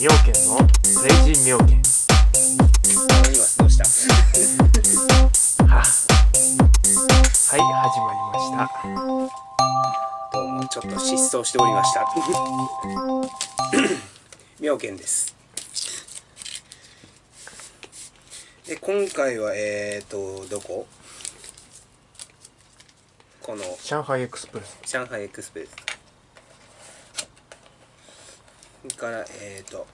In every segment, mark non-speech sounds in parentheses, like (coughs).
妙見のクレイジー妙見。今どうした？は (laughs) はい始まりました。どうもちょっと失踪しておりました。(laughs) 妙見です。で今回はえーとどこ？この？上海エクスプレス。上海エクスプレスからえーと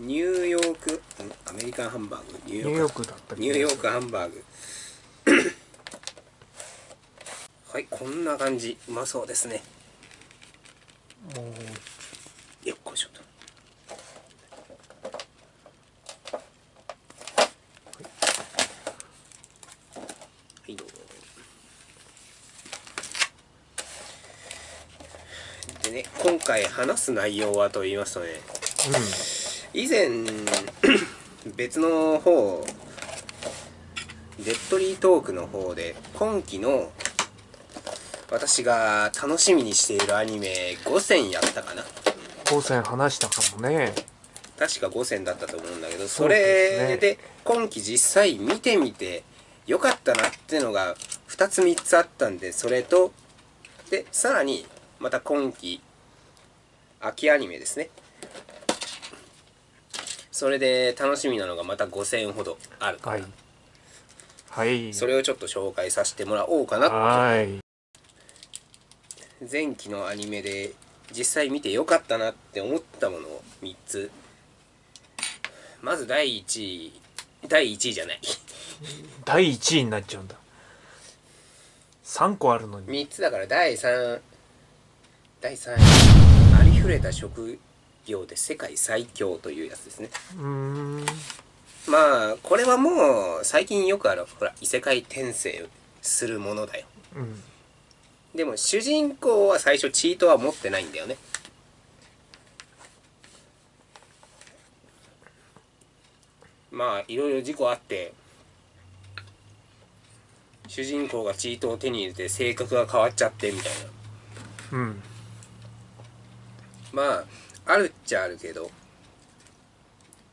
ニューヨークんアメリカンハンバーグニニューヨークだったニューヨークハンバーグ。(coughs) はいこんな感じ。うまそうですねもうよっこいしょとはいどうぞでね今回話す内容はと言いますとね以前 (coughs) 別の方デッドリートークの方で今期の私が楽しみにしているアニメ5選やったかな。高専話したかもね。確か5選だったと思うんだけどそれで今期実際見てみてよかったなってのが2つ3つあったんでそれとでさらにまた今期秋アニメですね。それで楽しみなのがまた5選ほどあるから、はい。はい。それをちょっと紹介させてもらおうかなはい。前期のアニメで実際見てよかったなって思ったものを3つ。まず第1位。第1位じゃない。(laughs) 第1位になっちゃうんだ。3個あるのに。3つだから第3第3位ありふれた職業で世界最強というやつですね。うーん。まあこれはもう最近よくあるほら異世界転生するものだよ。うん。でも主人公は最初チートは持ってないんだよね。まあいろいろ事故あって主人公がチートを手に入れて性格が変わっちゃってみたいな。うんまああるっちゃあるけど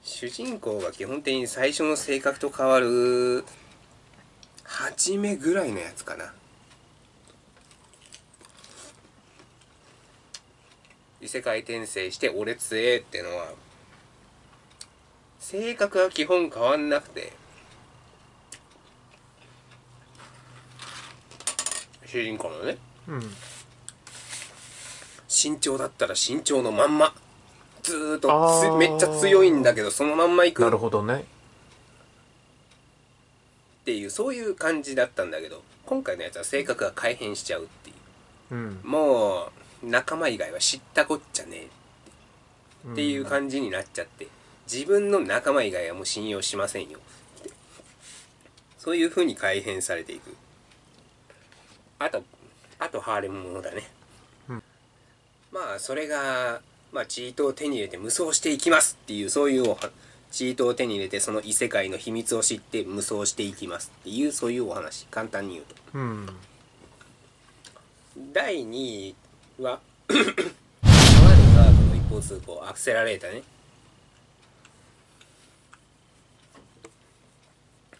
主人公が基本的に最初の性格と変わる初めぐらいのやつかな。異世界転生して俺強えってのは性格は基本変わんなくて主人公のね。うん。身長だったら身長のまんま。ずーっとめっちゃ強いんだけどそのまんまいく。なるっほどね。ていうそういう感じだったんだけど今回のやつは性格が改変しちゃうっていう。ん。うもう仲間以外は知ったこっちゃねえって。いう感じになっちゃって。自分の仲間以外はもう信用しませんよ。そういう風に改変されていく。あとあとハーレムものだね、うんまあそれが、まあ、チートを手に入れて無双していきますっていうそういうおはチートを手に入れてその異世界の秘密を知って無双していきますっていうそういうお話。簡単に言うと。うん第2位はるカードの一方通行アクセラレーターね。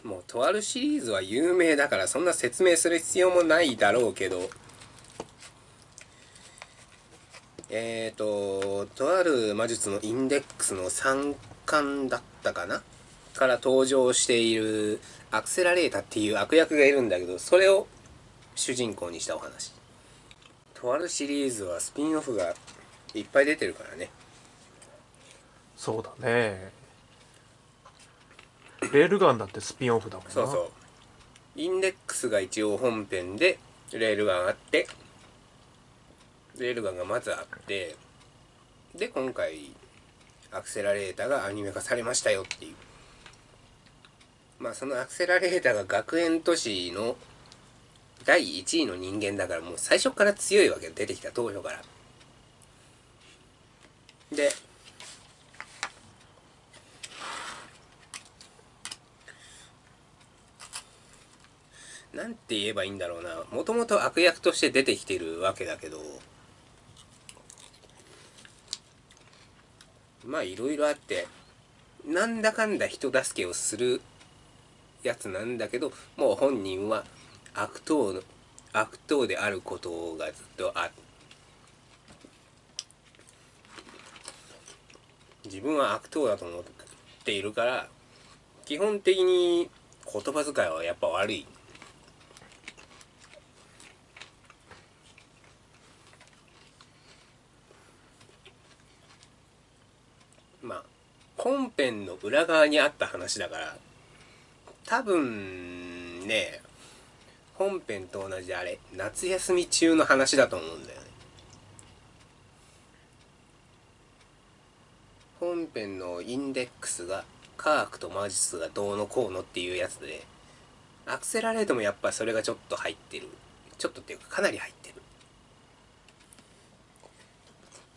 もうとあるシリーズは有名だからそんな説明する必要もないだろうけど。えーととある魔術のインデックスの3巻だったかな？から登場しているアクセラレータっていう悪役がいるんだけどそれを主人公にしたお話。とあるシリーズはスピンオフがいっぱい出てるからね。そうだね。レールガンだってスピンオフだもんな。そうそう。インデックスが一応本編でレールガンあってレールガンがまずあってで今回アクセラレーターがアニメ化されましたよっていう。まあそのアクセラレーターが学園都市の第1位の人間だからもう最初から強いわけ出てきた当初から。でなんて言えばいいんだろうな。もともと悪役として出てきてるわけだけどまあいろいろあってなんだかんだ人助けをするやつなんだけどもう本人は悪党の悪党であることがずっとあ自分は悪党だと思っているから基本的に言葉遣いはやっぱ悪いまあ本編の裏側にあった話だから多分ね本編と同じあれ夏休み中の話だと思うんだよね。本編のインデックスが科学と魔術がどうのこうのっていうやつでアクセラレートもやっぱそれがちょっと入ってる。ちょっとっていうかかなり入ってる。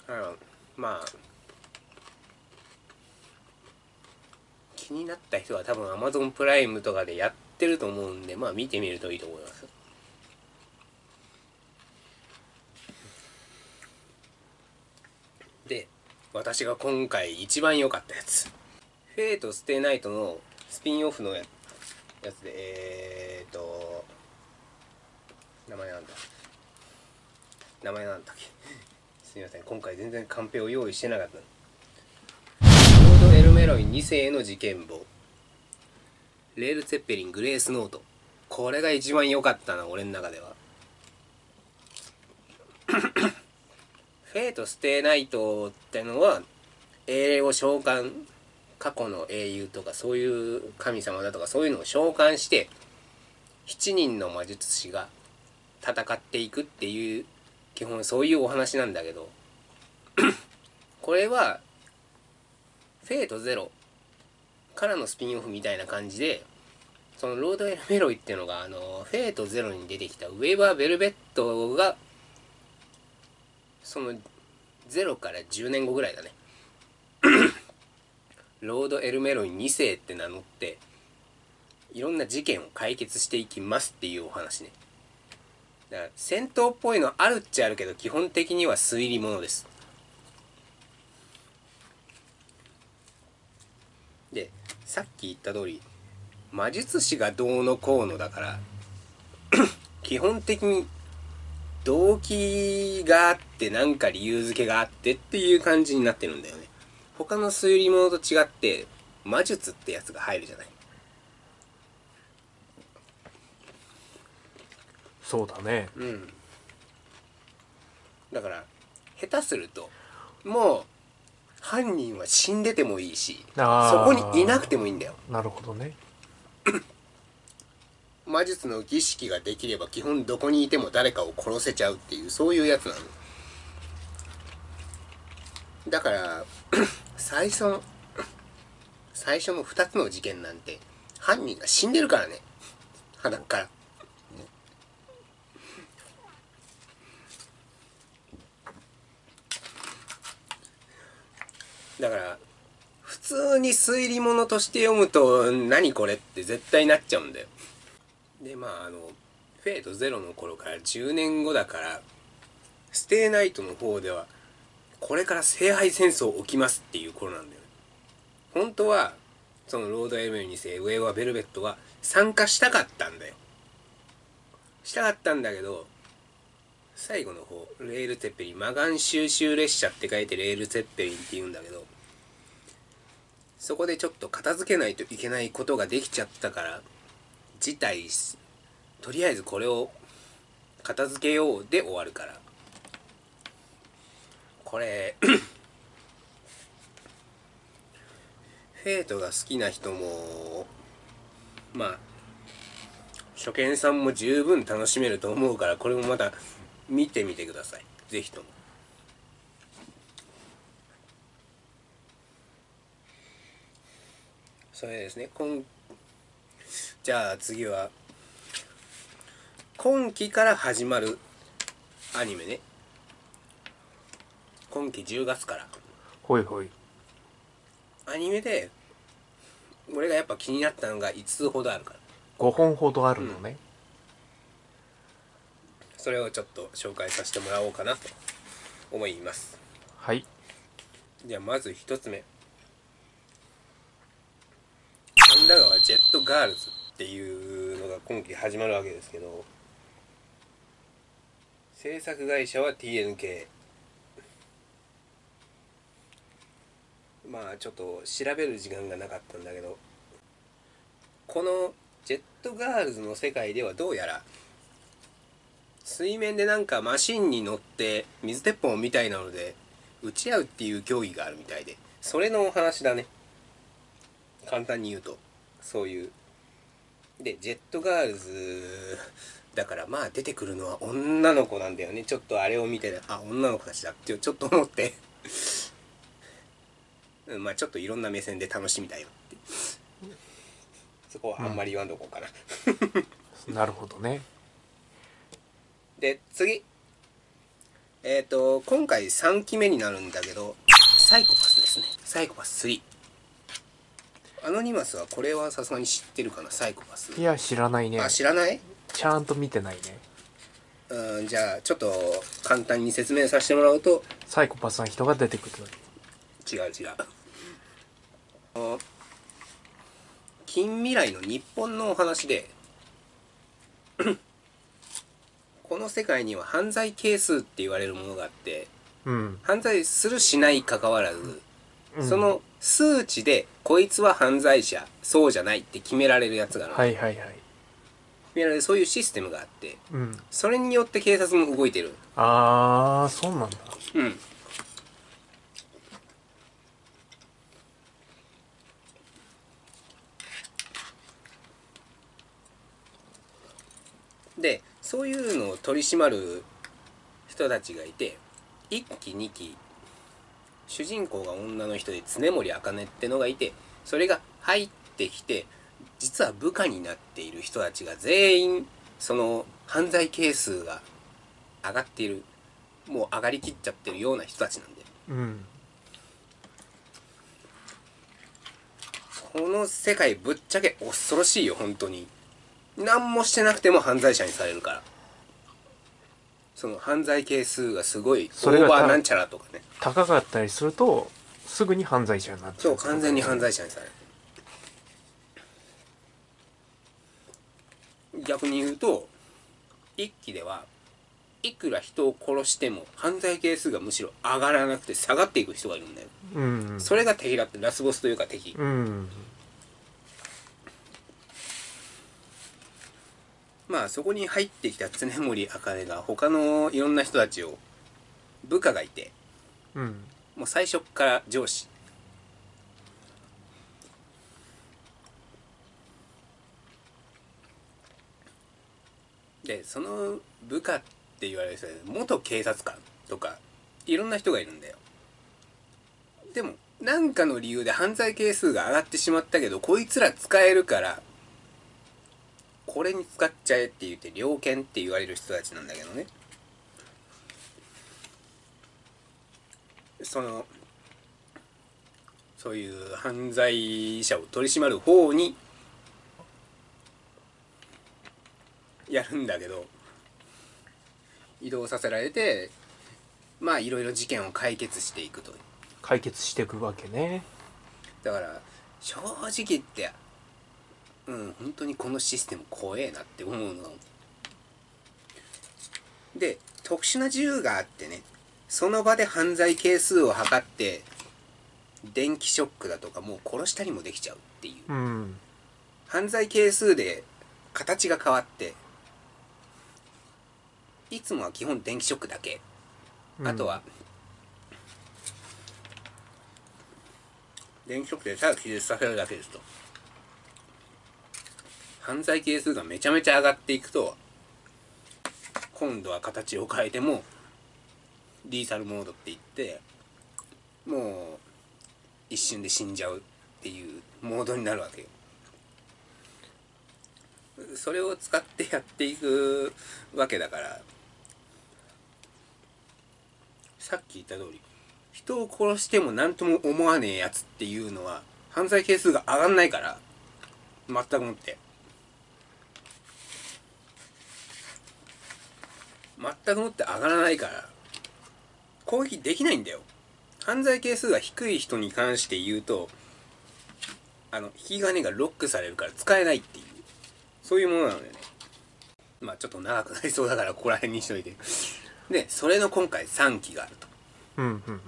あのまあ気になった人は多分 Amazon プライムとかでやってると思うんでまあ見てみるといいと思います。で私が今回一番良かったやつ。 Fate stay night のスピンオフのやつでえー、っと名前なんだ。名前なんだっけ。すみません今回全然カンペを用意してなかった・メロイ2世の事件簿。 Rail Zeppelin Grace note。これが一番良かったな俺の中では。 Fate stay night ってのは英霊を召喚過去の英雄とかそういう神様だとかそういうのを召喚して7人の魔術師が戦っていくっていう基本そういうお話なんだけど。これは Fate Zero からのスピンオフみたいな感じでそのロード・エル・メロイっていうのがあの Fate Zero に出てきたウェーバー・ベルベットがその0から10年後ぐらいだね。(clears throat) ロード・エルメロイ2世って名乗っていろんな事件を解決していきますっていうお話ね。だから戦闘っぽいのあるっちゃあるけど基本的には推理ものですでさっき言った通り魔術師がどうのこうのだから (coughs) 基本的に動機があってなんか理由付けがあってっていう感じになってるんだよね。他の推理物と違って魔術ってやつが入るじゃない。そうだね。うん。だから下手するともう犯人は死んでてもいいしそこにいなくてもいいんだよ。なるほどね。(clears throat) 魔術の儀式ができれば基本どこにいても誰かを殺せちゃうっていうそういうやつなの。だから (clears throat) 最初の最初の2つの事件なんて犯人が死んでるからね。鼻からだから普通に推理物として読むと何これって絶対なっちゃうんだよ。でまああのフェイトゼロの頃から10年後だからステイナイトの方ではこれから聖杯戦争起きますっていう頃なんだよね。本当はそのロード・エルメル2世ウェイワ・ベルベットは参加したかったんだよ。したかったんだけど最後の方レール・ツェッペリン魔眼収集列車って書いてレール・ツェッペリンって言うんだけどそこでちょっと片付けないといけないことができちゃったから辞退しとりあえずこれを片付けようで終わるから。これフェイトが好きな人もまあ初見さんも十分楽しめると思うからこれもまた見てみてください。是非とも。それですね。今じゃあ次は今期から始まるアニメね。今期10月から。ほいほい。アニメで俺がやっぱ気になったのが5つほどあるから。5本ほどあるのね、それをちょっと紹介させてもらおうかなと思います。はい。じゃあまず一つ目。神田川ジェットガールズっていうのが今期始まるわけですけど制作会社は TNK まあちょっと調べる時間がなかったんだけどこのジェットガールズの世界ではどうやら水面でなんかマシンに乗って水鉄砲みたいなので打ち合うっていう競技があるみたいでそれのお話だね。簡単に言うと。そういう。でジェットガールズだからまあ出てくるのは女の子なんだよね。ちょっとあれを見てあ女の子たちだってちょっと思って。まあちょっといろんな目線で楽しみたいよって。そこはあんまり言わんとこうかな、なるほどね。で次。えっ、と今回3期目になるんだけどサイコパスですね。サイコパス3アノニマスはこれはさすがに知ってるかな？サイコパス。いや知らないね。あ知らない？ちゃんと見てないね。うんじゃあちょっと簡単に説明させてもらうと。サイコパスな人が出てくる違う違う。近未来の日本のお話でこの世界には犯罪係数って言われるものがあってうん、犯罪するしないかかわらず、うん。その数値でこいつは犯罪者そうじゃないって決められるやつがある、はいはいはい。決められるそういうシステムがあってうん。それによって警察も動いてる。ああそうなんだ。うん。でそういうのを取り締まる人たちがいて1期2期主人公が女の人で常森茜ってのがいてそれが入ってきて実は部下になっている人たちが全員その犯罪係数が上がっているもう上がりきっちゃってるような人たちなんで。うん。この世界ぶっちゃけ恐ろしいよ本当に何もしてなくても犯罪者にされるから。その犯罪係数がすごいオそれがーバーなんちゃらとかね。高かったりするとすぐに犯罪者になっちゃそうう完全に犯罪者にされる。逆に言うと一期ではいくら人を殺しても犯罪係数がむしろ上がらなくて下がっていく人がいるんだよ。うん。それが敵だってラスボスというか敵。うんまあそこに入ってきた常森茜が他のいろんな人たちを部下がいてうん。もう最初っから上司。でその部下って言われる人で元警察官とかいろんな人がいるんだよ。でも何かの理由で犯罪係数が上がってしまったけどこいつら使えるからこれに使っちゃえって言って猟犬って言われる人たちなんだけどね。そのそういう犯罪者を取り締まる方にやるんだけど移動させられてまあいろいろ事件を解決していくと解決していくわけね。だから正直言ってうん本当にこのシステム怖えなって思うの。で特殊な銃があってねその場で犯罪係数を測って電気ショックだとかもう殺したりもできちゃうっていう。うん。犯罪係数で形が変わっていつもは基本電気ショックだけ。うん。あとは、電気ショックでただ気絶させるだけですと犯罪係数がめちゃめちゃ上がっていくと今度は形を変えてもリーサルモードって言ってもう一瞬で死んじゃうっていうモードになるわけよ。それを使ってやっていくわけだからさっき言った通り人を殺しても何とも思わねえやつっていうのは犯罪係数が上がんないから全くもって。全くもって上がらないから攻撃できないんだよ。犯罪係数が低い人に関して言うとあの引き金がロックされるから使えないっていうそういうものなのよね。まあちょっと長くなりそうだからここら辺にしといて。でそれの今回3期があると。うんうんうん。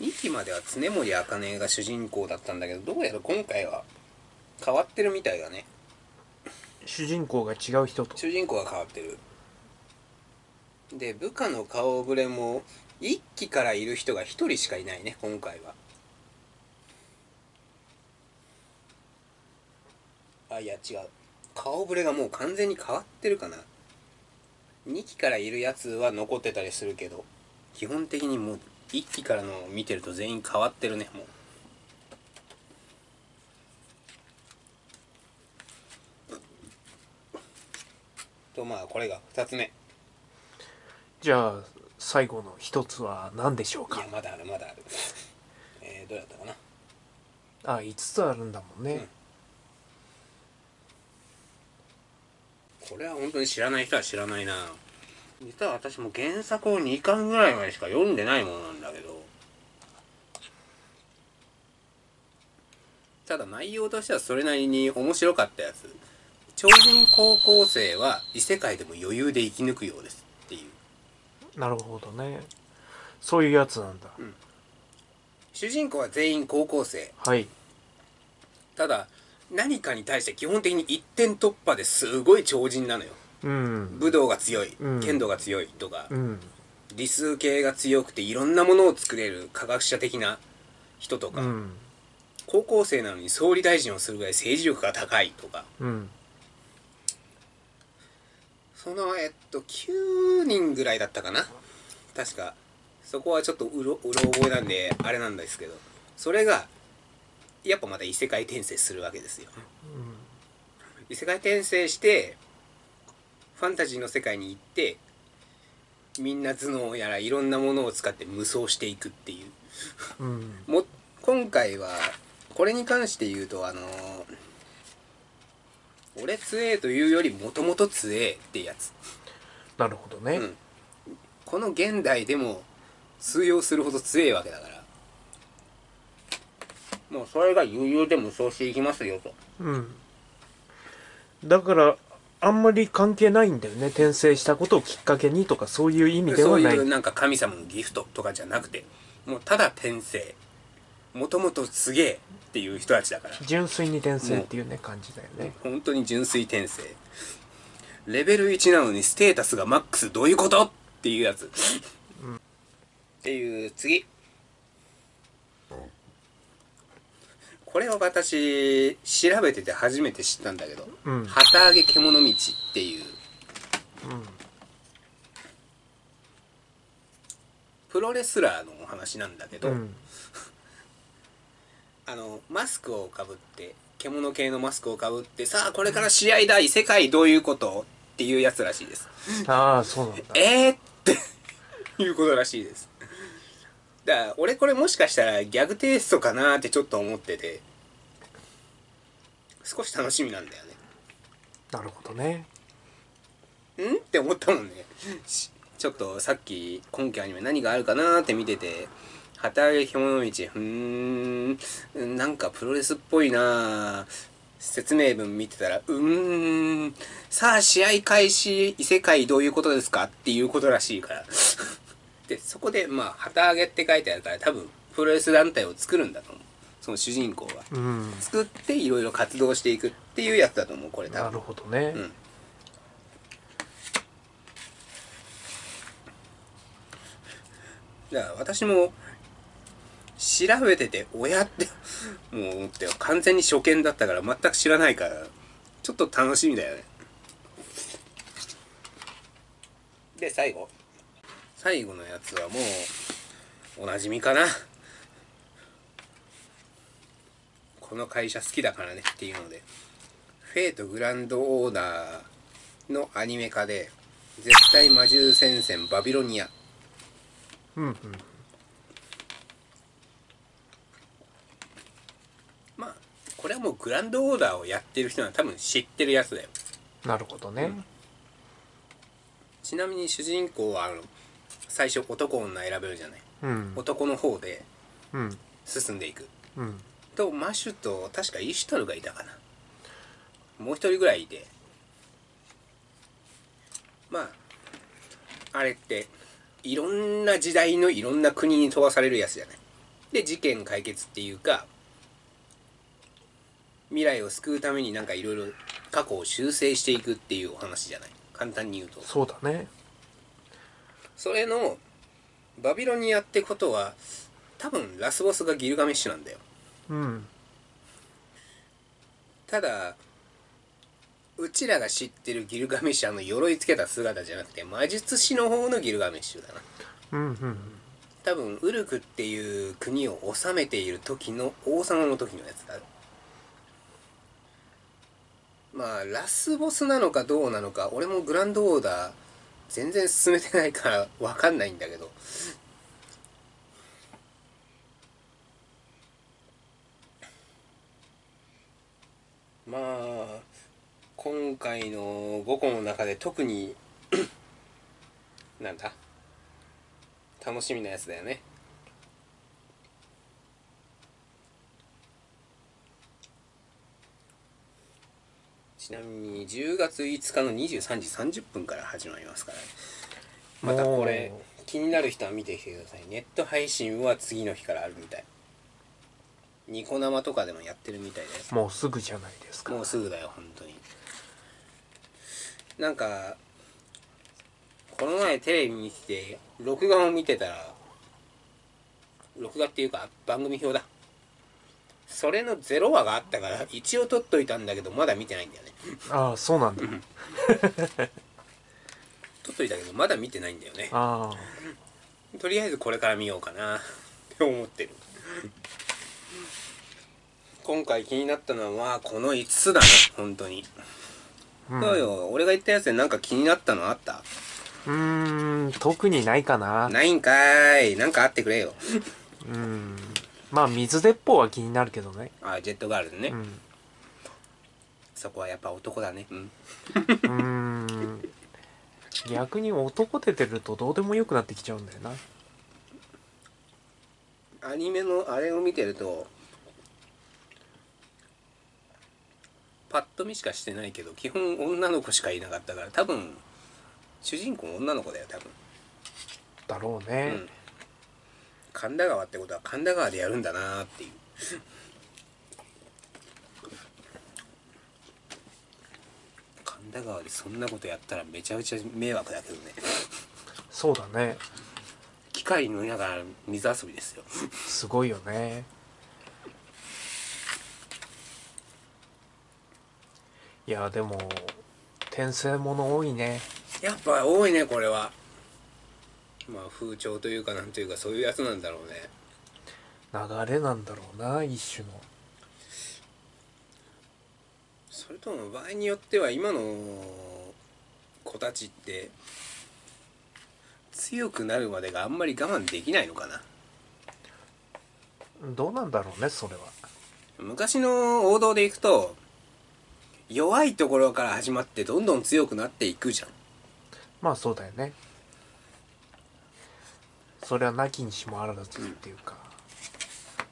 2期までは常森茜が主人公だったんだけどどうやら今回は変わってるみたいだね主人公が違う人と。主人公が変わってる。で部下の顔ぶれも1期からいる人が1人しかいないね今回は。あいや違う。顔ぶれがもう完全に変わってるかな。2期からいるやつは残ってたりするけど基本的にもう1期からの見てると全員変わってるねもう。とまあこれが2つ目。じゃあ最後の一つは何でしょうか？いやまだあるまだある。(laughs) えー、どうやったかな？あ5つあるんだもんね、これは本当に知らない人は知らないな。実は私も原作を2巻ぐらいまでしか読んでないものなんだけど。ただ内容としてはそれなりに面白かったやつ超人高校生は異世界でも余裕で生き抜くようですっていう。なるほどね。そういうやつなんだ、主人公は全員高校生。はい。ただ何かに対して基本的に一点突破ですごい超人なのよ。うん。武道が強いうん。剣道が強いとか、うん。理数系が強くていろんなものを作れる科学者的な人とか、うん。高校生なのに総理大臣をするぐらい政治力が高いとかうんそのえっと9人ぐらいだったかな？確か。そこはちょっとうろうろ覚えなんであれなんですけど。それがやっぱまた異世界転生するわけですよ。異世界転生してファンタジーの世界に行ってみんな頭脳やらいろんなものを使って無双していくっていう。うん。も今回はこれに関して言うとあの俺強えというよりもともと強えってやつ、なるほどね、うん、この現代でも通用するほど強えわけだから。もうそれが悠々で無双していきますよと。うん、だからあんまり関係ないんだよね。転生したことをきっかけにとかそういう意味でそうはない。いうなんか神様のギフトとかじゃなくてもうただ転生もともとすげえっていう人たちだから。純粋に転生っていうね感じだよね。本当に純粋転生。レベル1なのにステータスがマックスどういうことっていうやつ、っていう次。これを私調べてて初めて知ったんだけどうん。旗揚げ獣道っていう。プロレスラーのお話なんだけど、うんあのマスクをかぶって獣系のマスクをかぶってさあこれから試合だ異世界どういうことっていうやつらしいです。ああそうなんだ。えー、っていうことらしいです。だから俺これもしかしたらギャグテイストかなってちょっと思ってて少し楽しみなんだよね。なるほどね。ん？って思ったもんね。しちょっとさっき今期アニメ何があるかなって見てて旗揚げ獣道。うーん。なんかプロレスっぽいな。説明文見てたらうーん。さあ試合開始異世界どういうことですか？っていうことらしいから。(laughs) でそこでまあ旗揚げって書いてあるから多分プロレス団体を作るんだと思う。その主人公は。うん。作っていろいろ活動していくっていうやつだと思うこれ多分。なるほどね、うん。だから私も調べてて親ってもう思ってよ。完全に初見だったから全く知らないからちょっと楽しみだよね。で最後。最後のやつはもうおなじみかな。この会社好きだからねっていうので。フェイトグランドオーダーのアニメ化で絶対魔獣戦線バビロニア。うんうんまあこれはもうグランドオーダーをやってる人は多分知ってるやつだよ。なるほどね、ちなみに主人公はあの最初男女選べるじゃない。うん。男の方でうん。進んでいく。うん。とマシュと確かイシュトルがいたかな。もう一人ぐらいいて。まああれっていろんな時代のいろんな国に飛ばされるやつじゃない。で事件解決っていうか未来を救うためになんかいろいろ過去を修正していくっていうお話じゃない？簡単に言うと。そうだね。それのバビロニアってことは多分ラスボスがギルガメッシュなんだよ。うん。ただうちらが知ってるギルガメッシュあの鎧つけた姿じゃなくて魔術師の方のギルガメッシュだな。うんうん。多分ウルクっていう国を治めている時の王様の時のやつだまあラスボスなのかどうなのか俺もグランドオーダー全然進めてないから分かんないんだけど。まあ今回の5個の中で特に (clears throat) なんだ？楽しみなやつだよね。ちなみに10月5日の23時30分から始まりますからね。またこれも気になる人は見てきてください。ネット配信は次の日からあるみたい。ニコ生とかでもやってるみたいです。うもうすぐじゃないですか。もうすぐだよ本当に。なんかこの前テレビ見てて録画を見てたら録画っていうか番組表だそれの0話があったから一応撮っといたんだけどまだ見てないんだよね。ああそうなんだ。撮っといたけどまだ見てないんだよね。あとりあえずこれから見ようかな。って思ってる。今回気になったのはこの5つだね本当に。あうん。そうよ。俺が言ったやつでなんか気になったのあった？うーん特にないかな。ないんかーい。なんかあってくれよ。うんまあ水鉄砲は気になるけどね。あジェットガールズね、うん。そこはやっぱ男だね。うん。うーん。逆に男出てるとどうでもよくなってきちゃうんだよな。アニメのあれを見てるとパッと見しかしてないけど基本女の子しかいなかったから多分主人公女の子だよ多分。だろううねん神田川ってことは神田川でやるんだなーっていう。神田川でそんなことやったらめちゃめちゃ迷惑だけどね。そうだね。機械乗りながら水遊びですよ。すごいよね。いやでも転生もの多いね。やっぱ多いねこれはまあ風潮というかなんというかそういうやつなんだろうね。流れなんだろうな一種の。それとも場合によっては今の子たちって強くなるまでがあんまり我慢できないのかな？どうなんだろうねそれは。昔の王道でいくと弱いところから始まってどんどん強くなっていくじゃん。まあそうだよねそれはなきにしもあらずっていうか、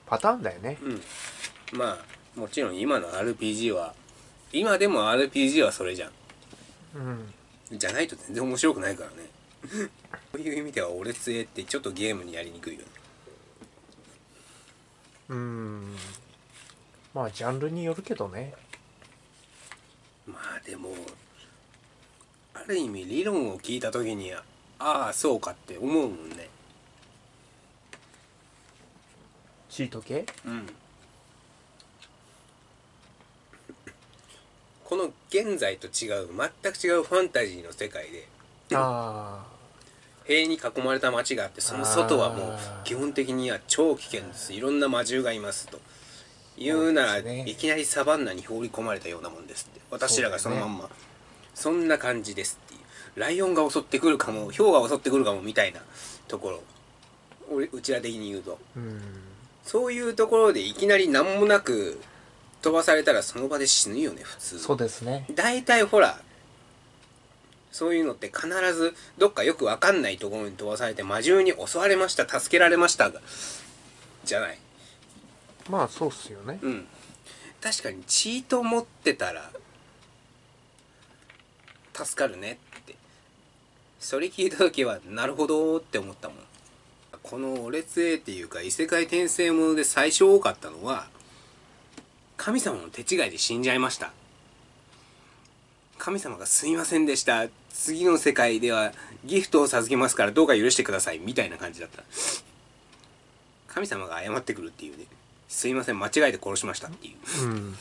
パターンだよね。うん。まあもちろん今の RPG は今でも RPG はそれじゃん。うん。じゃないと全然面白くないからね。(laughs) そういう意味では俺強えってちょっとゲームにやりにくいよね。うん。まあジャンルによるけどね。まあでもある意味理論を聞いた時にああそうかって思うもんねチート系？うん。この現在と違う全く違うファンタジーの世界であ塀に囲まれた街があってその外はもう基本的には超危険です。いろんな魔獣がいますと。言うならね。いきなりサバンナに放り込まれたようなもんですって。私らがそのまんま。そ,、んな感じですっていう。ライオンが襲ってくるかもヒョウが襲ってくるかもみたいなところ。俺うちら的に言うと。あうんそういうところでいきなり何もなく飛ばされたらその場で死ぬよね普通。そうですね。大体ほらそういうのって必ずどっかよくわかんないところに飛ばされて魔獣に襲われました助けられましたがじゃない。まあそうっすよね。うん。確かにチート持ってたら助かるねって。それ聞いた時はなるほどって思ったもんこの「オレツエ」っていうか異世界転生もので最初多かったのは神様の手違いで死んじゃいました。神様がすいませんでした。次の世界ではギフトを授けますからどうか許してください。みたいな感じだった。神様が謝ってくるっていうね。すいません。間違えて殺しましたっていう。うん。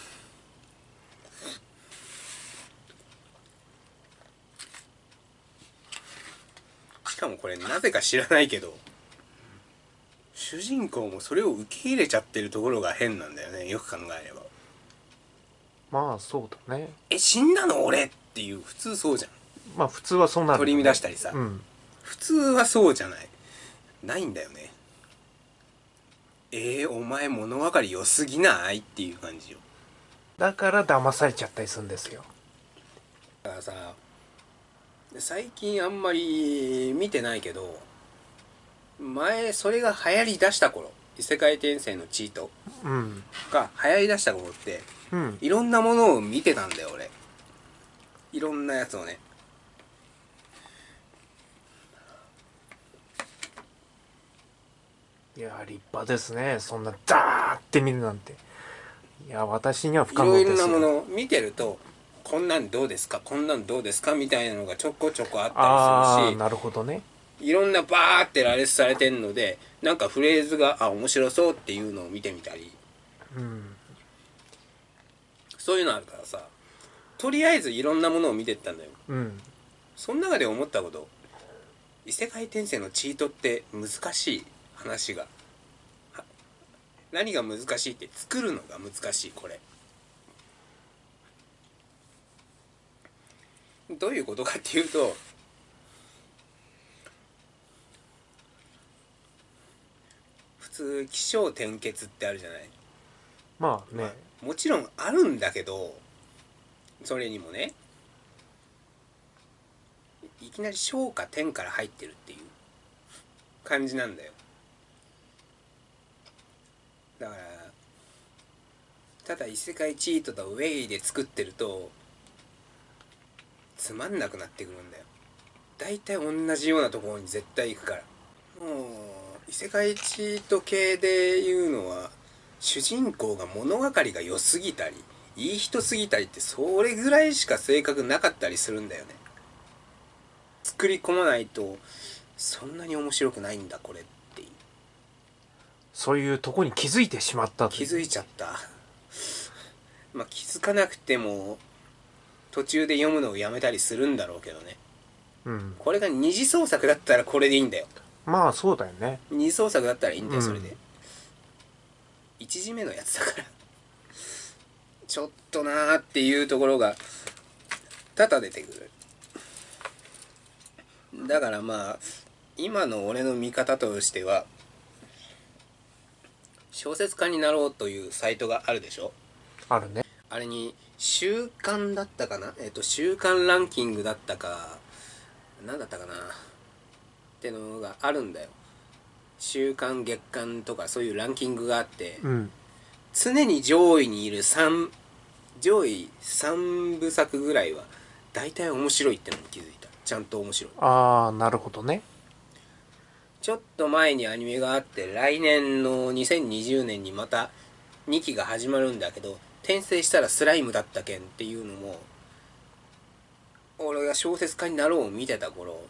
しかもこれなぜか知らないけど主人公もそれを受け入れちゃってるところが変なんだよね。よく考えれば。まあそうだね。え死んだの俺っていう普通そうじゃん。まあ普通はそうなるよね、取り乱したりさ。うん。普通はそうじゃない。ないんだよね。えー、お前物分かり良すぎないっていう感じよ。だから騙されちゃったりするんですよ。だからさ最近あんまり見てないけど前それが流行りだした頃異世界転生のチートうん。が流行りだした頃ってうん。いろんなものを見てたんだよ俺。いろんなやつをね。いや立派ですね。そんなダーって見るなんて。いや私には不可能ですよ。ろなものを見てるとこんなんどうですか？こんなんどうですか？みたいなのがちょこちょこあったりするし。ああなるほどねいろんなバーって羅列されてんのでなんかフレーズがあ面白そうっていうのを見てみたり。うん。そういうのあるからさとりあえずいろんなものを見てったんだよ。うん。その中で思ったこと。異世界転生のチートって難しい話が。は何が難しいって作るのが難しいこれ。どういうことかっていうと通起承転結ってあるじゃない？まあね、まあもちろんあるんだけどそれにもねいきなり小か天から入ってるっていう感じなんだよ。だからただ異世界チートとウェイで作ってるとつまんなくなってくるんだよ。大体同じようなところに絶対行くから。もう異世界チート系で言うのは主人公が物分かりが良すぎたりいい人すぎたりってそれぐらいしか性格なかったりするんだよね。作り込まないとそんなに面白くないんだこれっていう。そういうとこに気づいてしまったと気づいちゃった。まあ気づかなくても途中で読むのをやめたりするんだろうけどね。うん。これが二次創作だったらこれでいいんだよまあそうだよね。二次創作だったらいいんだようん。それで、一次目のやつだから。ちょっとなーっていうところが多々出てくる。だからまあ今の俺の見方としては小説家になろうというサイトがあるでしょ？あるね。あれに週刊だったかな？えっ、と週刊ランキングだったか何だったかな？ってのがあるんだよ。週刊月間とかそういうランキングがあってうん。常に上位にいる3上位3部作ぐらいは大体面白いってのに気づいた。ちゃんと面白い。ああなるほどね。ちょっと前にアニメがあって来年の2020年にまた2期が始まるんだけど転生したらスライムだったけんっていうのも俺が小説家になろうを見てた頃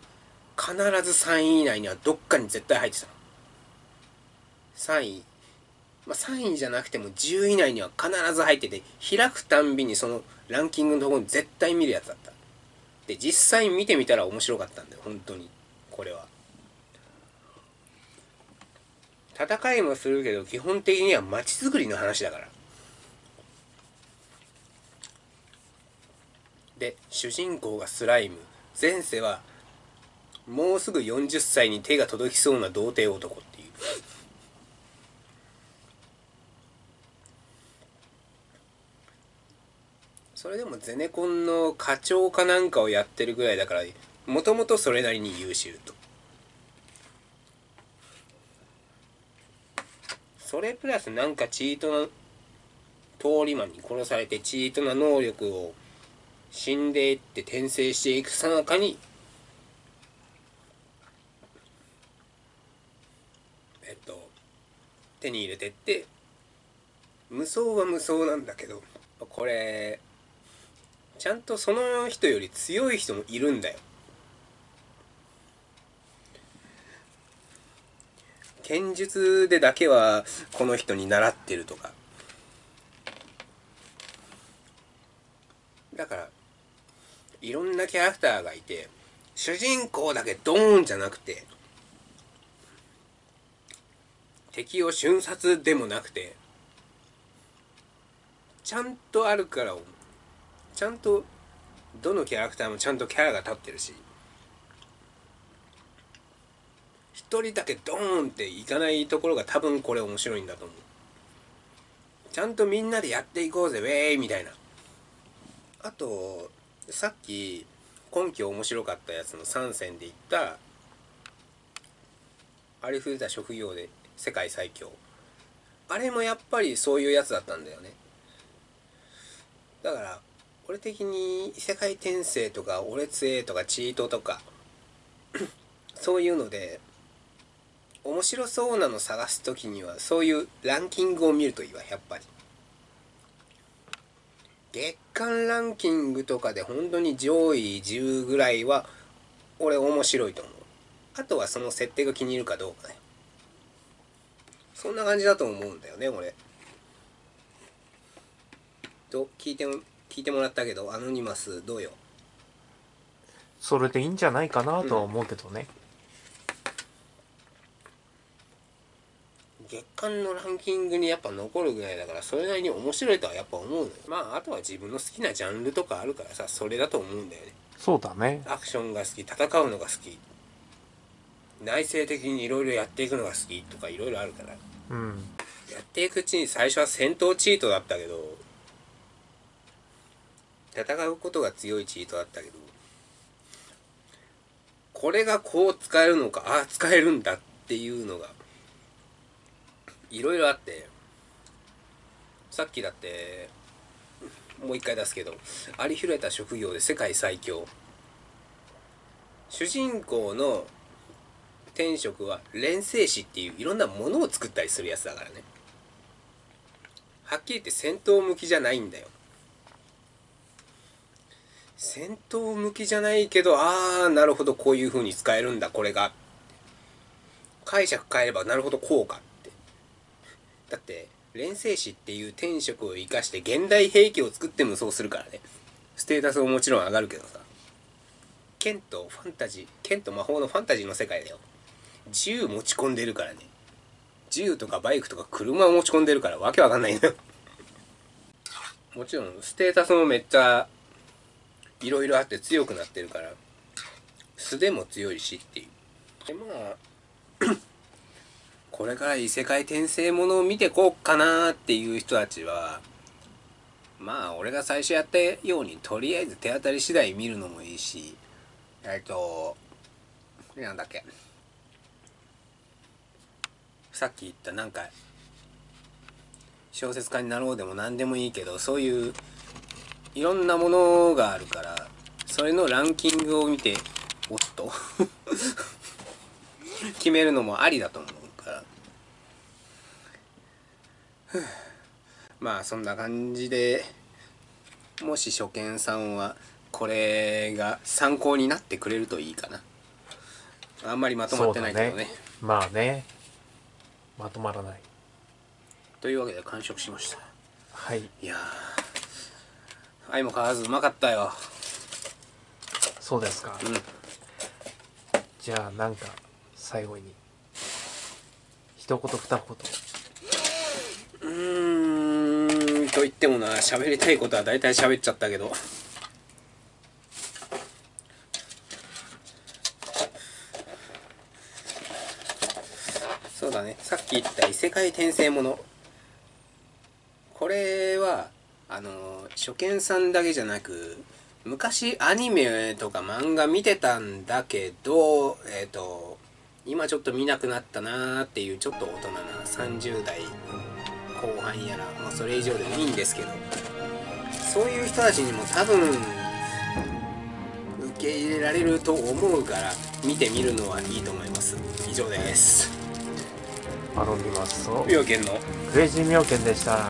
必ず3位以内にはどっかに絶対入ってたの。3位。まあ3位じゃなくても10位以内には必ず入ってて開くたんびにそのランキングのところに絶対見るやつだった。で実際見てみたら面白かったんだよ本当に。これは。戦いもするけど基本的には街づくりの話だから。で主人公がスライム。前世はもうすぐ40歳に手が届きそうな童貞男っていう。それでもゼネコンの課長かなんかをやってるぐらいだからもともとそれなりに優秀と。それプラスなんかチートな通り魔に殺されてチートな能力を死んでいって転生していくさなかにえっと手に入れてって無双は無双なんだけどこれちゃんとその人より強い人もいるんだよ。剣術でだけはこの人に習ってるとか。だからいろんなキャラクターがいて主人公だけドーンじゃなくて敵を瞬殺でもなくてちゃんとあるからちゃんとどのキャラクターもちゃんとキャラが立ってるし一人だけドーンっていかないところが多分これ面白いんだと思う。ちゃんとみんなでやっていこうぜウェーイみたいな。あとさっき今季面白かったやつの3選で言ったあれフた職業で世界最強。あれもやっぱりそういうやつだったんだよね。だから俺的に異世界転生とか俺強えとかチートとか (coughs) そういうので面白そうなの探す時にはそういうランキングを見るといいわやっぱり。月間ランキングとかで本当に上位10ぐらいは俺面白いと思う。あとはその設定が気に入るかどうかね。そんな感じだと思うんだよね俺と聞いても聞いてもらったけどアノニマスどうよ？それでいいんじゃないかなとは思うけどね、月間のランキングにやっぱ残るぐらいだからそれなりに面白いとはやっぱ思うのよ。まああとは自分の好きなジャンルとかあるからさそれだと思うんだよね。そうだね。アクションが好き戦うのが好き。内省的にいろいろやっていくのが好きとかいろいろあるからうん。やっていくうちに最初は戦闘チートだったけど戦うことが強いチートだったけどこれがこう使えるのかああ使えるんだっていうのがいろいろあってさっきだってもう一回出すけどありふれた職業で世界最強。主人公の天職は錬成師っていういろんなものを作ったりするやつだからね。はっきり言って戦闘向きじゃないんだよ。戦闘向きじゃないけどああなるほどこういう風に使えるんだこれが。解釈変えればなるほどこうかって。だって錬成師っていう天職を生かして現代兵器を作ってもそうするからね。ステータスももちろん上がるけどさ。剣とファンタジー剣と魔法のファンタジーの世界だよ。銃持ち込んでるからね。銃とかバイクとか車を持ち込んでるからわけわかんないのよ。(laughs) もちろんステータスもめっちゃいろいろあって強くなってるから素でも強いしっていう。でまあ (coughs) これから異世界転生ものを見てこうかなっていう人たちはまあ俺が最初やったようにとりあえず手当たり次第見るのもいいしえっとなんだっけ。さっき言ったなんか小説家になろうでも何でもいいけどそういういろんなものがあるからそれのランキングを見ておっと (laughs) 決めるのもありだと思うから。まあそんな感じでもし初見さんはこれが参考になってくれるといいかな。あんまりまとまってないけどね。まあね。まとまらない。というわけで完食しました。はい。いやー相も変わらずうまかったよ。そうですか、うん。じゃあなんか最後に一言二言。うーんと言ってもな喋りたいことは大体喋っちゃったけどそうだねさっき言った異世界転生もの。これはあの初見さんだけじゃなく昔アニメとか漫画見てたんだけどえっ、と今ちょっと見なくなったなーっていうちょっと大人な30代後半やら、まあ、それ以上でもいいんですけどそういう人たちにも多分受け入れられると思うから見てみるのはいいと思います。以上です。アロンリマスと病犬の。クレイジー妙見でした